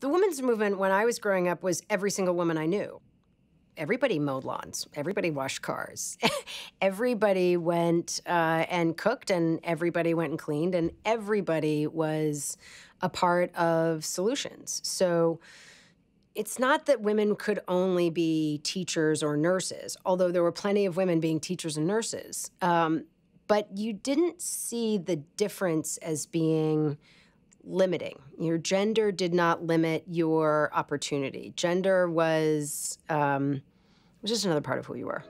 The women's movement when I was growing up was every single woman I knew. Everybody mowed lawns, everybody washed cars, everybody went uh, and cooked, and everybody went and cleaned, and everybody was a part of solutions. So it's not that women could only be teachers or nurses, although there were plenty of women being teachers and nurses. Um, but you didn't see the difference as being limiting. Your gender did not limit your opportunity. Gender was um, was just another part of who you were.